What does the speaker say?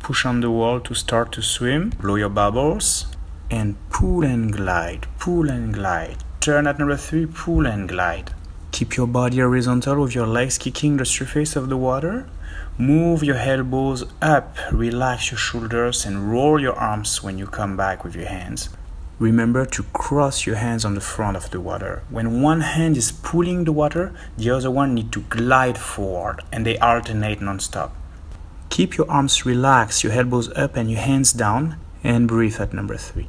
Push on the wall to start to swim. Blow your bubbles. And pull and glide. Pull and glide. Turn at number three. Pull and glide. Keep your body horizontal with your legs kicking the surface of the water. Move your elbows up, relax your shoulders, and roll your arms when you come back with your hands. Remember to cross your hands on the front of the water. When one hand is pulling the water, the other one need to glide forward and they alternate non-stop. Keep your arms relaxed, your elbows up and your hands down and breathe at number 3.